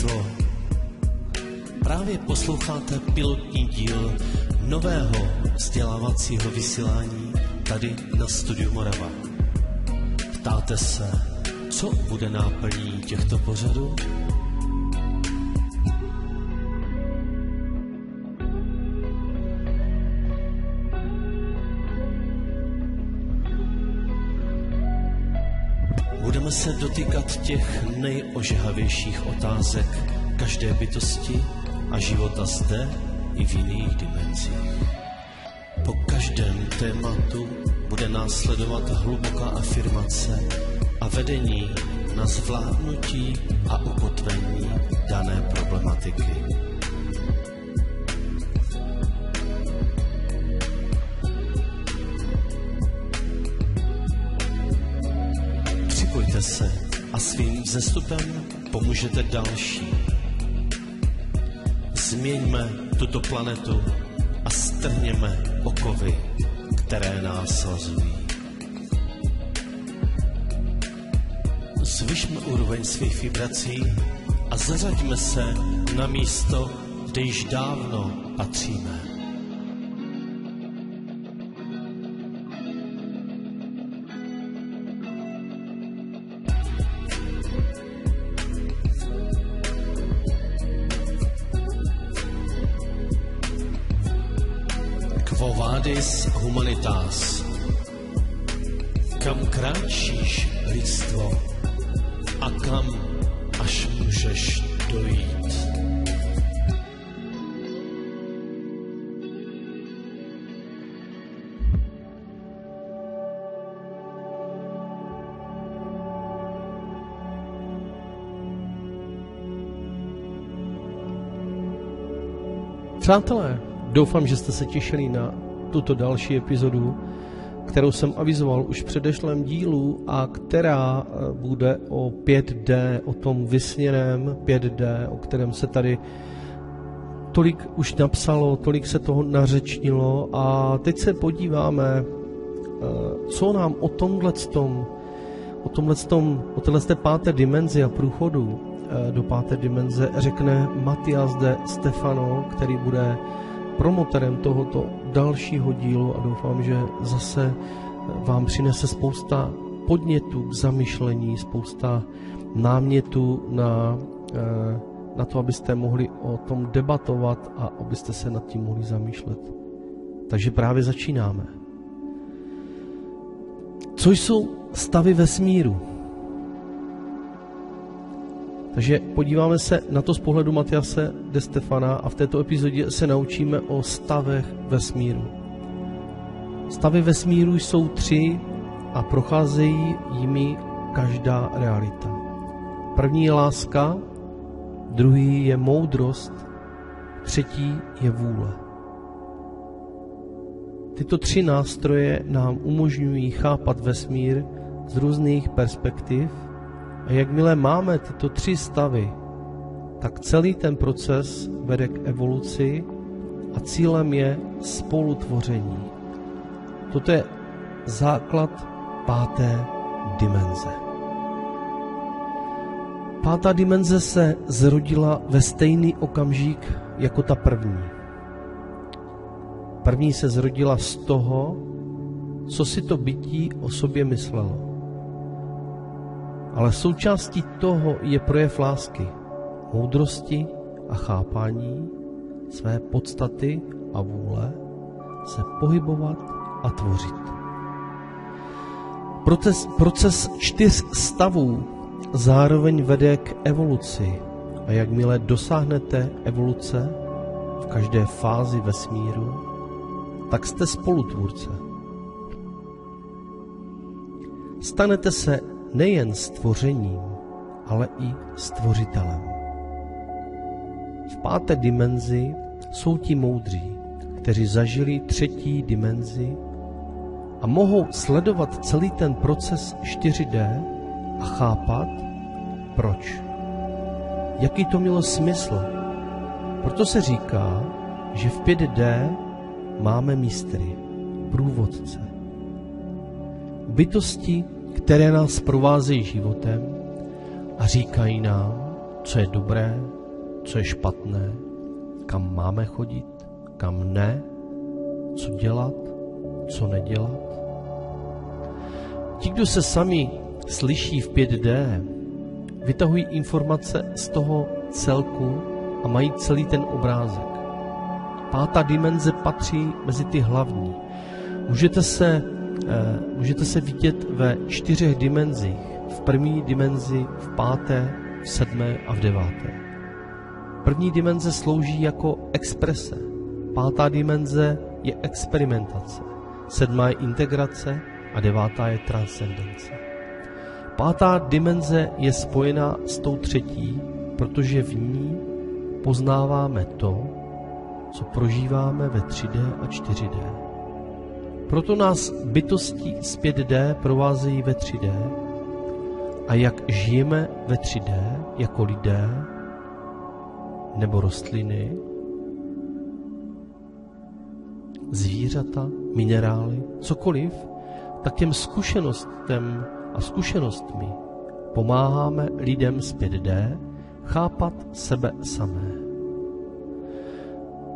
Lidstvo? Právě posloucháte pilotní díl nového vzdělávacího vysílání tady na Studiu Morava. Ptáte se, co bude náplní těchto pořadů? Budeme se dotýkat těch nejožehavějších otázek každé bytosti a života zde i v jiných dimenzích. Po každém tématu bude následovat hluboká afirmace a vedení na zvládnutí a ukotvení dané problematiky. Připojte se a svým vzestupem pomůžete další. Změňme tuto planetu a strhněme okovy, které nás svazují. Zvyšme úroveň svých vibrací a zařaďme se na místo, kde již dávno patříme. Humanitas? Kam kráčíš, lidstvo? A kam až můžeš dojít? Přátelé, doufám, že jste se těšili na tuto další epizodu, kterou jsem avizoval už v předešlém dílu a která eh, bude o 5D, o tom vysněném 5D, o kterém se tady tolik už napsalo, tolik se toho nařečnilo. A teď se podíváme, eh, co nám o tomhle tom, o tomhle tom, o téhle páté dimenzi a průchodu eh, do páté dimenze řekne Matias de Stefano, který bude promotorem tohoto dalšího dílu a doufám, že zase vám přinese spousta podnětů k zamyšlení, spousta námětů na, eh, na to, abyste mohli o tom debatovat a abyste se nad tím mohli zamýšlet. Takže právě začínáme. Co jsou stavy vesmíru? Takže podíváme se na to z pohledu Matiase de Stefana a v této epizodě se naučíme o stavech vesmíru. Stavy vesmíru jsou tři a procházejí jimi každá realita. První je láska, druhý je moudrost, třetí je vůle. Tyto tři nástroje nám umožňují chápat vesmír z různých perspektiv a jakmile máme tyto tři stavy, tak celý ten proces vede k evoluci a cílem je spolutvoření. Toto je základ páté dimenze. Pátá dimenze se zrodila ve stejný okamžik jako ta první. První se zrodila z toho, co si to bytí o sobě myslelo. Ale součástí toho je projev lásky, moudrosti a chápání své podstaty a vůle se pohybovat a tvořit. Proces, proces čtyř stavů zároveň vede k evoluci a jakmile dosáhnete evoluce v každé fázi vesmíru, tak jste spolutvůrce. Stanete se nejen stvořením, ale i stvořitelem. V páté dimenzi jsou ti moudří, kteří zažili třetí dimenzi a mohou sledovat celý ten proces 4D a chápat, proč. Jaký to mělo smysl. Proto se říká, že v 5D máme mistry, průvodce. Bytosti, které nás provázejí životem a říkají nám, co je dobré, co je špatné, kam máme chodit, kam ne, co dělat, co nedělat. Ti, kdo se sami slyší v 5D, vytahují informace z toho celku a mají celý ten obrázek. Pátá dimenze patří mezi ty hlavní. Můžete se, můžete se vidět ve čtyřech dimenzích. V první dimenzi, v páté, v sedmé a v deváté. První dimenze slouží jako exprese. Pátá dimenze je experimentace. Sedmá je integrace a devátá je transcendence. Pátá dimenze je spojena s tou třetí, protože v ní poznáváme to, co prožíváme ve 3D a 4D. Proto nás bytosti z 5D provázejí ve 3D a jak žijeme ve 3D jako lidé nebo rostliny, zvířata, minerály, cokoliv, tak těm zkušenostem a zkušenostmi pomáháme lidem z 5D chápat sebe samé.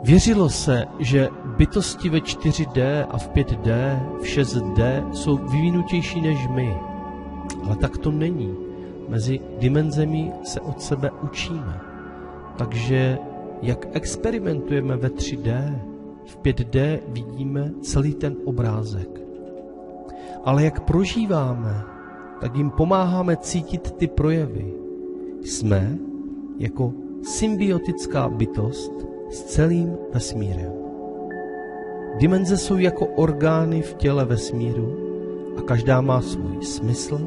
Věřilo se, že bytosti ve 4D a v 5D, v 6D jsou vyvinutější než my. Ale tak to není. Mezi dimenzemi se od sebe učíme. Takže jak experimentujeme ve 3D, v 5D vidíme celý ten obrázek. Ale jak prožíváme, tak jim pomáháme cítit ty projevy. Jsme jako symbiotická bytost s celým vesmírem. Dimenze jsou jako orgány v těle vesmíru a každá má svůj smysl,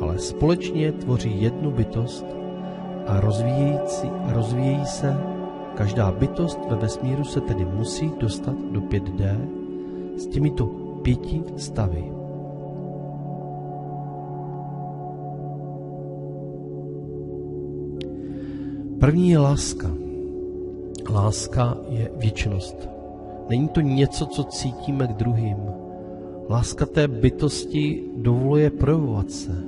ale společně tvoří jednu bytost a rozvíjející, rozvíjejí se. Každá bytost ve vesmíru se tedy musí dostat do 5D s těmito pěti stavy. První je láska. Láska je věčnost. Není to něco, co cítíme k druhým. Láska té bytosti dovoluje projevovat se.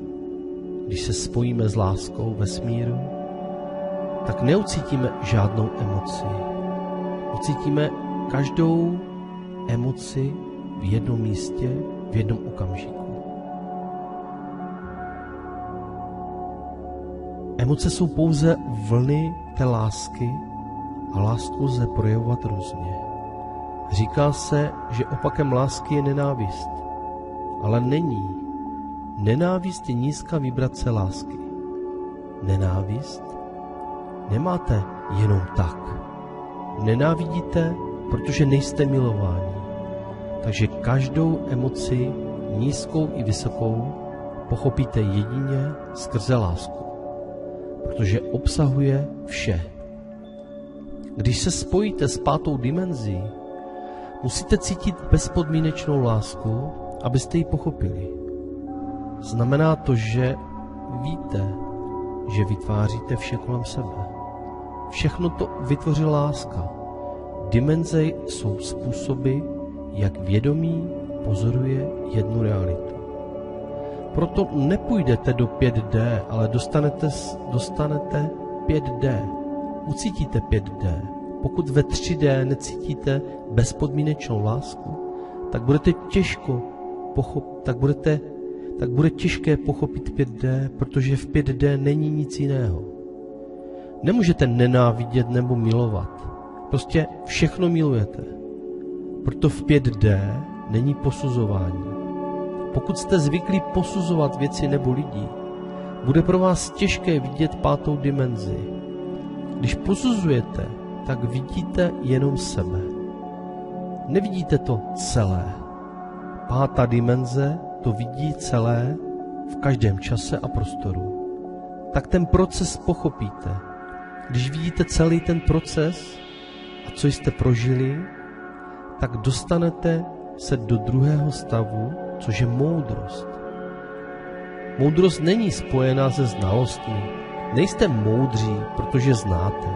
Když se spojíme s láskou ve smíru, tak neucítíme žádnou emoci. Ucítíme každou emoci v jednom místě, v jednom okamžiku. Emoce jsou pouze vlny té lásky a lásku lze projevovat různě. Říká se, že opakem lásky je nenávist, ale není. Nenávist je nízká vibrace lásky. Nenávist nemáte jenom tak. Nenávidíte, protože nejste milováni. Takže každou emoci, nízkou i vysokou, pochopíte jedině skrze lásku protože obsahuje vše. Když se spojíte s pátou dimenzí, musíte cítit bezpodmínečnou lásku, abyste ji pochopili. Znamená to, že víte, že vytváříte vše kolem sebe. Všechno to vytvoří láska. Dimenze jsou způsoby, jak vědomí pozoruje jednu realitu. Proto nepůjdete do 5D, ale dostanete, dostanete 5D. Ucítíte 5D. Pokud ve 3D necítíte bezpodmínečnou lásku, tak budete těžko pochop, tak budete, tak bude těžké pochopit 5D, protože v 5D není nic jiného. Nemůžete nenávidět nebo milovat. Prostě všechno milujete. Proto v 5D není posuzování. Pokud jste zvyklí posuzovat věci nebo lidi, bude pro vás těžké vidět pátou dimenzi. Když posuzujete, tak vidíte jenom sebe. Nevidíte to celé. Pátá dimenze to vidí celé v každém čase a prostoru. Tak ten proces pochopíte. Když vidíte celý ten proces a co jste prožili, tak dostanete se do druhého stavu, což je moudrost. Moudrost není spojená se znalostmi. Nejste moudří, protože znáte.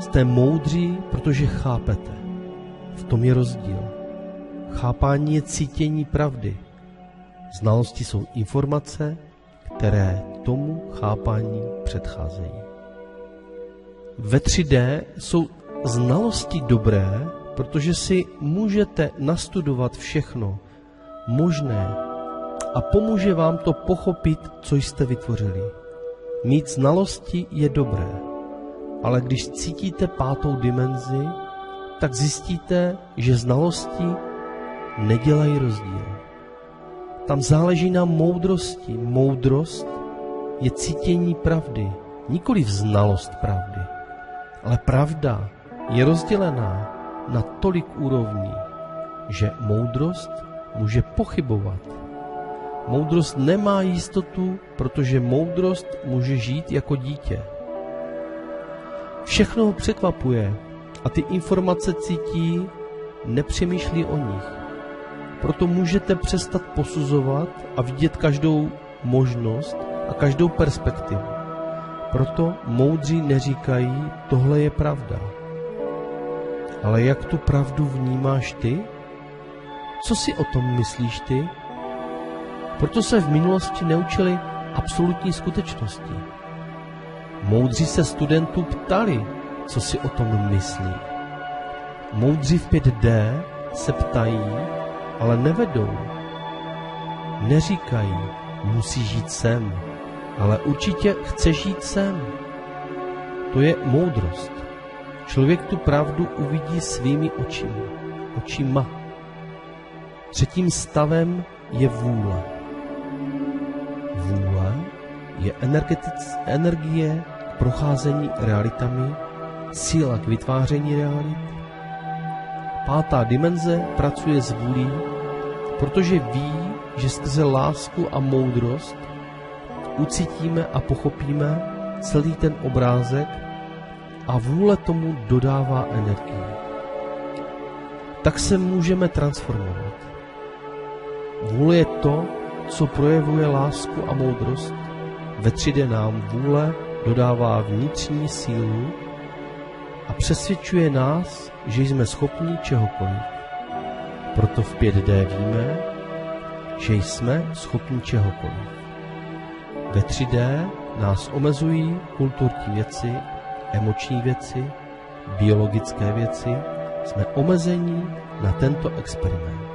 Jste moudří, protože chápete. V tom je rozdíl. Chápání je cítění pravdy. Znalosti jsou informace, které tomu chápání předcházejí. Ve 3D jsou znalosti dobré, protože si můžete nastudovat všechno možné a pomůže vám to pochopit, co jste vytvořili. Mít znalosti je dobré, ale když cítíte pátou dimenzi, tak zjistíte, že znalosti nedělají rozdíl. Tam záleží na moudrosti. Moudrost je cítění pravdy, nikoli znalost pravdy. Ale pravda je rozdělená na tolik úrovní, že moudrost může pochybovat. Moudrost nemá jistotu, protože moudrost může žít jako dítě. Všechno ho překvapuje a ty informace cítí, nepřemýšlí o nich. Proto můžete přestat posuzovat a vidět každou možnost a každou perspektivu. Proto moudří neříkají, tohle je pravda. Ale jak tu pravdu vnímáš ty? Co si o tom myslíš ty? Proto se v minulosti neučili absolutní skutečnosti. Moudří se studentů ptali, co si o tom myslí. Moudří v 5D se ptají, ale nevedou. Neříkají, musí žít sem, ale určitě chce žít sem. To je moudrost. Člověk tu pravdu uvidí svými očimi, očima. Třetím stavem je vůle. Vůle je energie k procházení realitami, síla k vytváření realit. Pátá dimenze pracuje s vůlí, protože ví, že skrze lásku a moudrost ucítíme a pochopíme celý ten obrázek a vůle tomu dodává energii. Tak se můžeme transformovat. Vůle je to, co projevuje lásku a moudrost. Ve 3D nám vůle dodává vnitřní sílu a přesvědčuje nás, že jsme schopni čehokoliv. Proto v 5D víme, že jsme schopni čehokoliv. Ve 3D nás omezují kulturní věci, emoční věci, biologické věci, jsme omezení na tento experiment.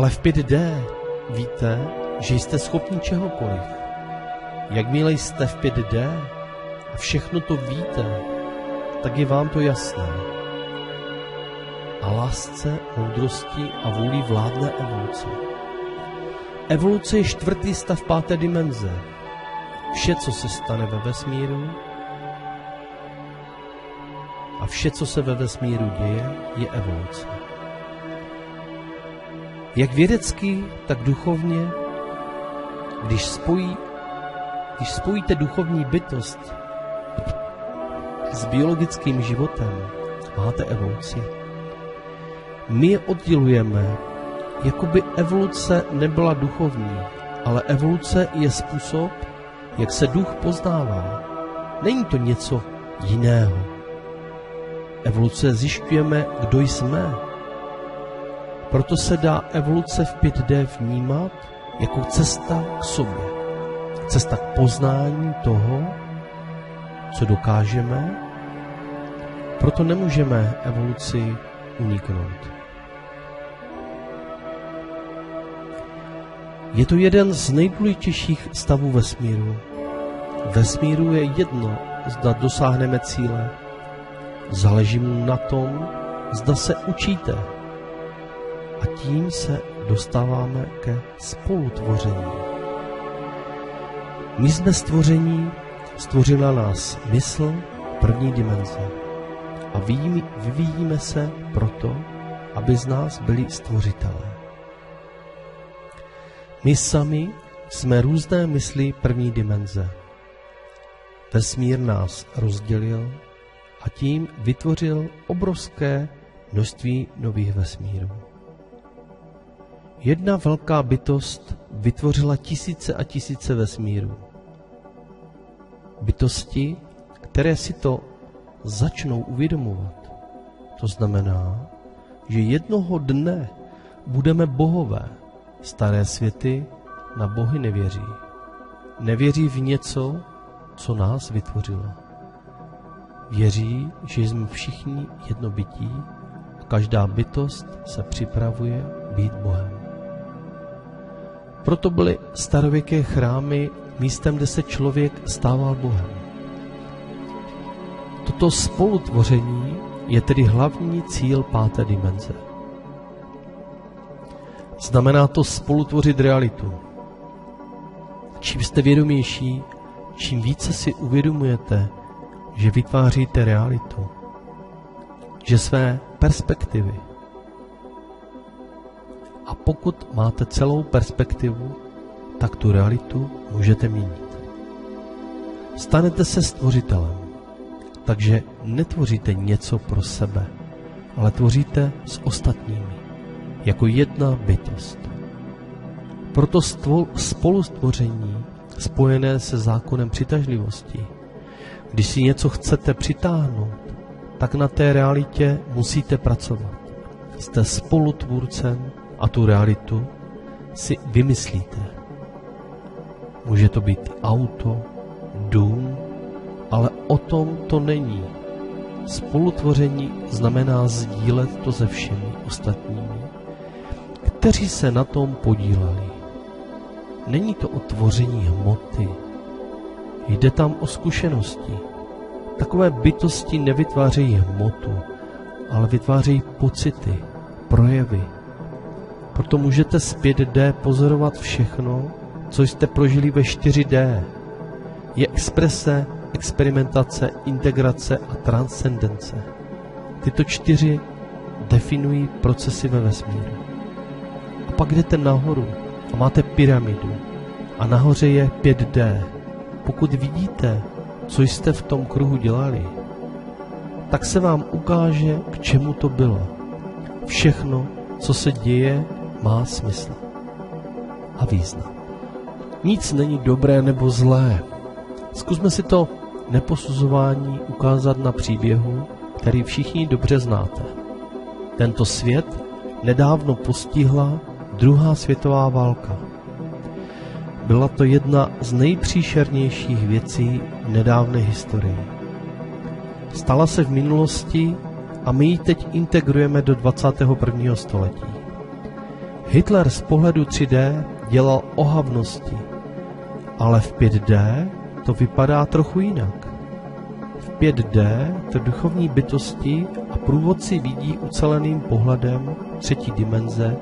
Ale v 5D víte, že jste schopni čehokoliv. Jakmile jste v 5D a všechno to víte, tak je vám to jasné. A lásce, moudrosti a vůli vládne evoluce. Evoluce je čtvrtý stav páté dimenze. Vše, co se stane ve vesmíru, a vše, co se ve vesmíru děje, je evoluce. Jak vědecky, tak duchovně, když, spojí, když spojíte duchovní bytost s biologickým životem, máte evoluci. My je oddělujeme, jako by evoluce nebyla duchovní, ale evoluce je způsob, jak se duch poznává. Není to něco jiného. Evoluce zjišťujeme, kdo jsme, proto se dá evoluce v 5D vnímat jako cesta k sobě. Cesta k poznání toho, co dokážeme, proto nemůžeme evoluci uniknout. Je to jeden z nejdůležitějších stavů vesmíru. Vesmíru je jedno, zda dosáhneme cíle. Záleží mu na tom, zda se učíte a tím se dostáváme ke spolutvoření. My jsme stvoření, stvořila nás mysl první dimenze a vyvíjíme se proto, aby z nás byli stvořitelé. My sami jsme různé mysli první dimenze. Vesmír nás rozdělil a tím vytvořil obrovské množství nových vesmírů. Jedna velká bytost vytvořila tisíce a tisíce vesmírů. Bytosti, které si to začnou uvědomovat. To znamená, že jednoho dne budeme bohové. Staré světy na bohy nevěří. Nevěří v něco, co nás vytvořilo. Věří, že jsme všichni jedno bytí a každá bytost se připravuje být Bohem. Proto byly starověké chrámy místem, kde se člověk stával Bohem. Toto spolutvoření je tedy hlavní cíl páté dimenze. Znamená to spolutvořit realitu. Čím jste vědomější, čím více si uvědomujete, že vytváříte realitu, že své perspektivy. Pokud máte celou perspektivu, tak tu realitu můžete měnit. Stanete se stvořitelem, takže netvoříte něco pro sebe, ale tvoříte s ostatními, jako jedna bytost. Proto spolustvoření spojené se zákonem přitažlivosti. Když si něco chcete přitáhnout, tak na té realitě musíte pracovat. Jste spolutvůrcem a tu realitu si vymyslíte. Může to být auto, dům, ale o tom to není. Spolutvoření znamená sdílet to se všemi ostatními, kteří se na tom podíleli. Není to o tvoření hmoty, jde tam o zkušenosti. Takové bytosti nevytvářejí hmotu, ale vytvářejí pocity, projevy. Proto můžete z 5D pozorovat všechno, co jste prožili ve 4D. Je exprese, experimentace, integrace a transcendence. Tyto čtyři definují procesy ve vesmíru. A pak jdete nahoru a máte pyramidu a nahoře je 5D. Pokud vidíte, co jste v tom kruhu dělali, tak se vám ukáže, k čemu to bylo. Všechno, co se děje, má smysl a význam. Nic není dobré nebo zlé. Zkusme si to neposuzování ukázat na příběhu, který všichni dobře znáte. Tento svět nedávno postihla druhá světová válka. Byla to jedna z nejpříšernějších věcí nedávné historii. Stala se v minulosti a my ji teď integrujeme do 21. století. Hitler z pohledu 3D dělal ohavnosti, ale v 5D to vypadá trochu jinak. V 5D to duchovní bytosti a průvodci vidí uceleným pohledem třetí dimenze,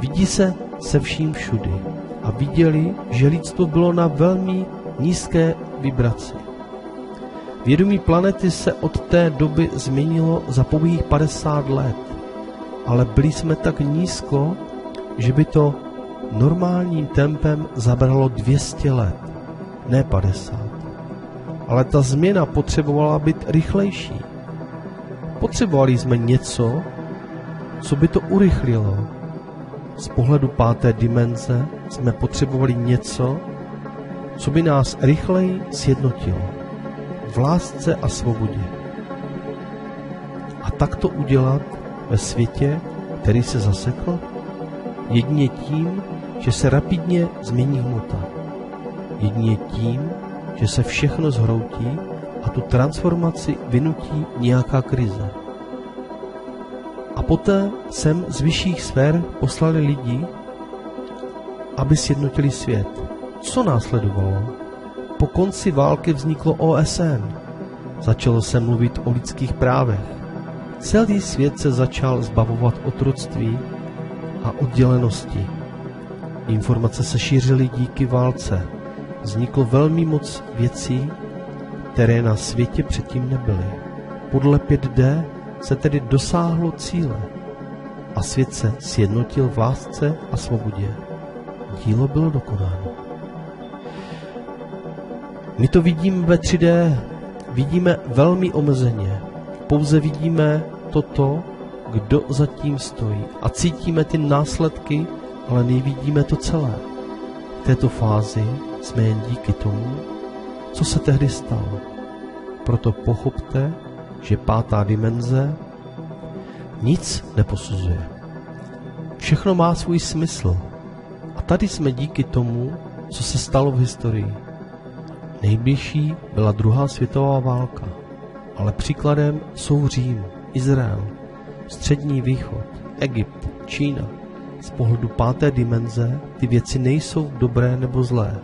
vidí se se vším všudy a viděli, že lidstvo bylo na velmi nízké vibraci. Vědomí planety se od té doby změnilo za pouhých 50 let, ale byli jsme tak nízko, že by to normálním tempem zabralo 200 let, ne 50. Ale ta změna potřebovala být rychlejší. Potřebovali jsme něco, co by to urychlilo. Z pohledu páté dimenze jsme potřebovali něco, co by nás rychleji sjednotilo. V lásce a svobodě. A tak to udělat ve světě, který se zasekl? Jedině tím, že se rapidně změní hmota. Jedině tím, že se všechno zhroutí a tu transformaci vynutí nějaká krize. A poté sem z vyšších sfér poslali lidi, aby sjednotili svět. Co následovalo? Po konci války vzniklo OSN. Začalo se mluvit o lidských právech. Celý svět se začal zbavovat otroctví a oddělenosti. Informace se šířily díky válce. Vzniklo velmi moc věcí, které na světě předtím nebyly. Podle 5D se tedy dosáhlo cíle a svět se sjednotil v lásce a svobodě. Dílo bylo dokonáno. My to vidíme ve 3D, vidíme velmi omezeně. Pouze vidíme toto, kdo zatím stojí a cítíme ty následky, ale nevidíme to celé. V této fázi jsme jen díky tomu, co se tehdy stalo. Proto pochopte, že pátá dimenze nic neposuzuje. všechno má svůj smysl. A tady jsme díky tomu, co se stalo v historii. Nejbližší byla druhá světová válka, ale příkladem jsou Řím, Izrael, Střední východ, Egypt, Čína. Z pohledu páté dimenze ty věci nejsou dobré nebo zlé.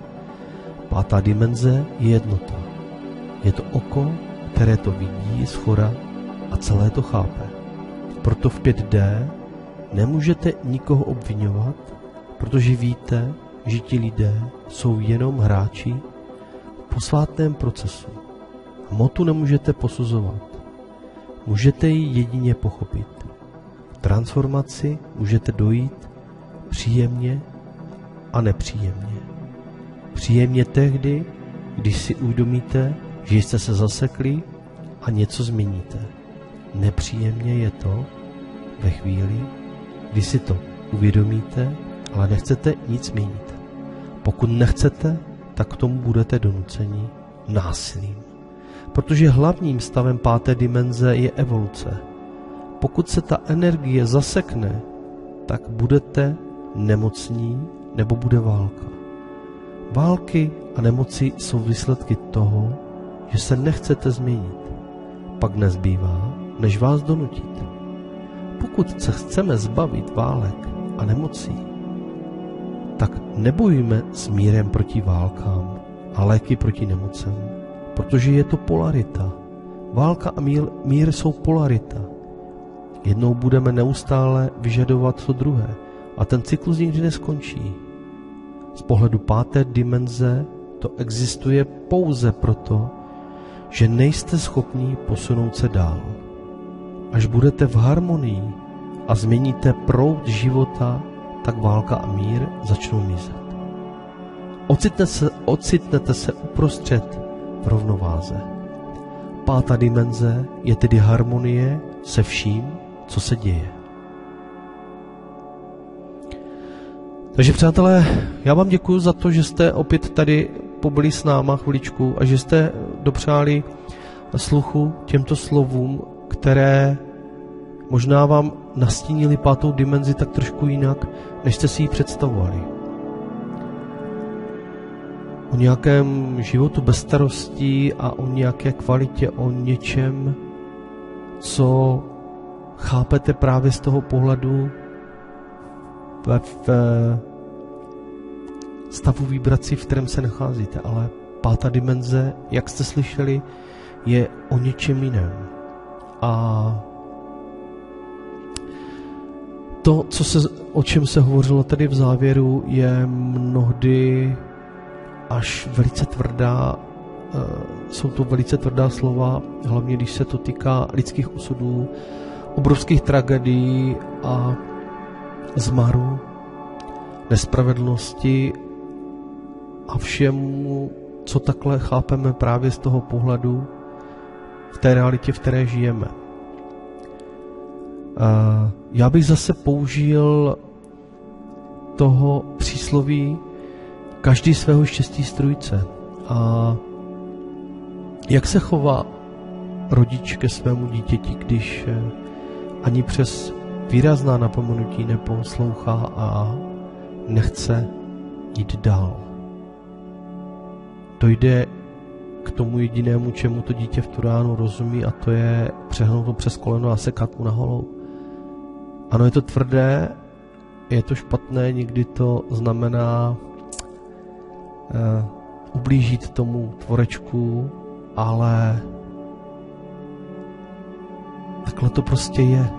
Pátá dimenze je jednota. Je to oko, které to vidí z chora a celé to chápe. Proto v 5D nemůžete nikoho obvinovat, protože víte, že ti lidé jsou jenom hráči v posvátném procesu. Hmotu nemůžete posuzovat. Můžete ji jedině pochopit. V transformaci můžete dojít příjemně a nepříjemně. Příjemně tehdy, když si uvědomíte, že jste se zasekli a něco změníte. Nepříjemně je to ve chvíli, kdy si to uvědomíte, ale nechcete nic měnit. Pokud nechcete, tak k tomu budete donuceni násilím. Protože hlavním stavem páté dimenze je evoluce. Pokud se ta energie zasekne, tak budete nemocní nebo bude válka. Války a nemoci jsou výsledky toho, že se nechcete změnit. Pak nezbývá, než vás donutit. Pokud se chceme zbavit válek a nemocí, tak nebojíme s mírem proti válkám a léky proti nemocem, protože je to polarita. Válka a mír, mír jsou polarita. Jednou budeme neustále vyžadovat to druhé a ten cyklus nikdy neskončí. Z pohledu páté dimenze to existuje pouze proto, že nejste schopni posunout se dál. Až budete v harmonii a změníte proud života, tak válka a mír začnou mizet. Ocitne se, ocitnete se uprostřed v rovnováze. Pátá dimenze je tedy harmonie se vším, co se děje. Takže přátelé, já vám děkuji za to, že jste opět tady pobyli s náma chviličku a že jste dopřáli sluchu těmto slovům, které možná vám nastínili pátou dimenzi tak trošku jinak, než jste si ji představovali. O nějakém životu bez starostí a o nějaké kvalitě, o něčem, co chápete právě z toho pohledu v, v stavu vibrací, v kterém se nacházíte, ale pátá dimenze, jak jste slyšeli, je o něčem jiném. A to, co se, o čem se hovořilo tady v závěru, je mnohdy až velice tvrdá, uh, jsou to velice tvrdá slova, hlavně když se to týká lidských osudů, obrovských tragédií a zmaru, nespravedlnosti a všemu, co takhle chápeme právě z toho pohledu v té realitě, v které žijeme. Já bych zase použil toho přísloví každý svého štěstí strujce. A jak se chová rodič ke svému dítěti, když eh, ani přes výrazná napomenutí neposlouchá a nechce jít dál. Dojde k tomu jedinému, čemu to dítě v tu ránu rozumí a to je přehnout to přes koleno a sekat mu na holou. Ano, je to tvrdé, je to špatné, někdy to znamená uh, ublížit tomu tvorečku, ale takhle to prostě je.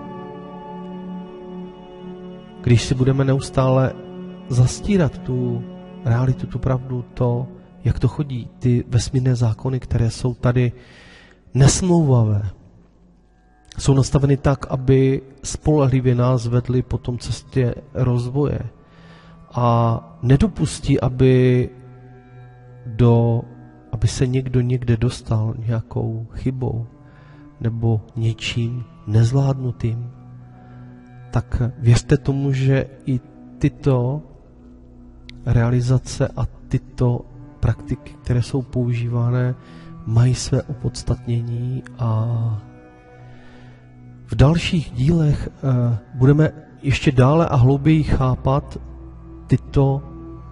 Když si budeme neustále zastírat tu realitu, tu pravdu, to, jak to chodí, ty vesmírné zákony, které jsou tady nesmlouvavé, jsou nastaveny tak, aby spolehlivě nás vedli po tom cestě rozvoje a nedopustí, aby, do, aby se někdo někde dostal nějakou chybou nebo něčím nezvládnutým, tak věřte tomu, že i tyto realizace a tyto praktiky, které jsou používané, mají své opodstatnění a v dalších dílech uh, budeme ještě dále a hlouběji chápat tyto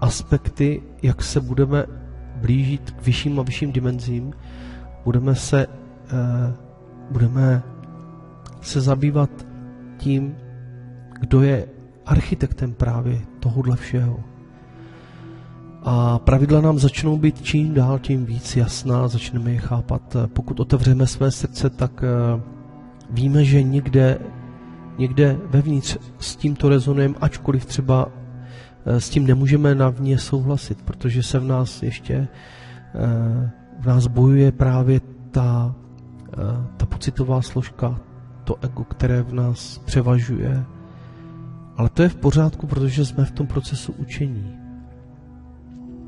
aspekty, jak se budeme blížit k vyšším a vyšším dimenzím, budeme se, eh, budeme se zabývat tím, kdo je architektem právě tohohle všeho. A pravidla nám začnou být čím dál tím víc jasná, začneme je chápat. Pokud otevřeme své srdce, tak eh, víme, že někde, někde vevnitř s tímto rezonujeme, ačkoliv třeba s tím nemůžeme navně souhlasit, protože se v nás ještě eh, v nás bojuje právě ta, ta pocitová složka, to ego, které v nás převažuje. Ale to je v pořádku, protože jsme v tom procesu učení.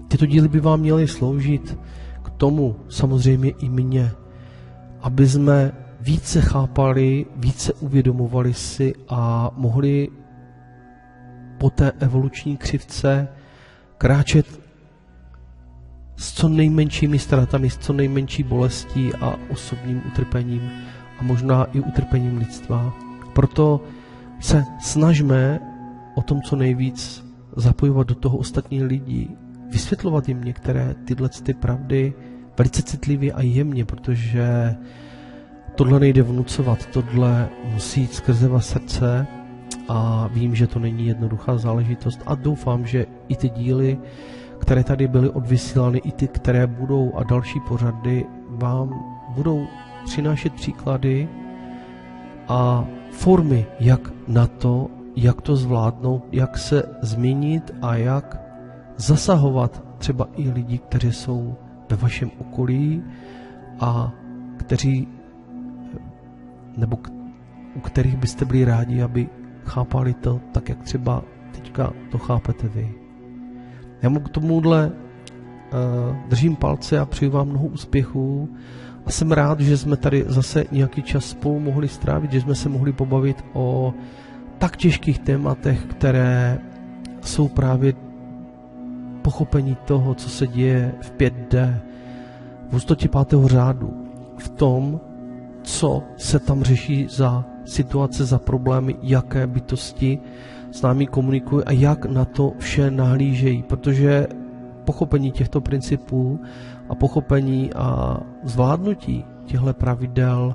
Tyto díly by vám měly sloužit k tomu, samozřejmě i mně, aby jsme více chápali, více uvědomovali si a mohli po té evoluční křivce kráčet s co nejmenšími ztrátami, s co nejmenší bolestí a osobním utrpením a možná i utrpením lidstva. Proto se snažme o tom co nejvíc zapojovat do toho ostatní lidí, vysvětlovat jim některé tyhle ty pravdy velice citlivě a jemně, protože tohle nejde vnucovat, tohle musí jít skrze vás srdce a vím, že to není jednoduchá záležitost a doufám, že i ty díly, které tady byly odvysílány, i ty, které budou a další pořady vám budou přinášet příklady a formy, jak na to, jak to zvládnout, jak se změnit a jak zasahovat třeba i lidi, kteří jsou ve vašem okolí a kteří, nebo u kterých byste byli rádi, aby chápali to tak, jak třeba teďka to chápete vy. Já mu k tomuhle uh, držím palce a přeju vám mnoho úspěchů a jsem rád, že jsme tady zase nějaký čas spolu mohli strávit, že jsme se mohli pobavit o tak těžkých tématech, které jsou právě pochopení toho, co se děje v 5D, v hustotě pátého řádu, v tom, co se tam řeší za situace, za problémy, jaké bytosti s námi komunikují a jak na to vše nahlížejí, protože pochopení těchto principů a pochopení a zvládnutí těchto pravidel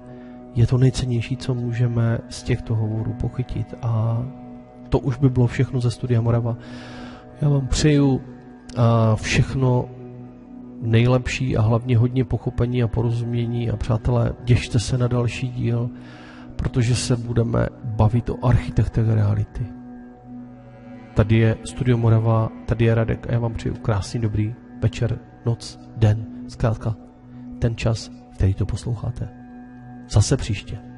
je to nejcennější, co můžeme z těchto hovorů pochytit. A to už by bylo všechno ze Studia Morava. Já vám přeju všechno nejlepší a hlavně hodně pochopení a porozumění a přátelé, těšte se na další díl, protože se budeme bavit o architektech reality. Tady je Studio Morava, tady je Radek a já vám přeju krásný dobrý večer, noc, den, zkrátka ten čas, který to posloucháte. Zase příště.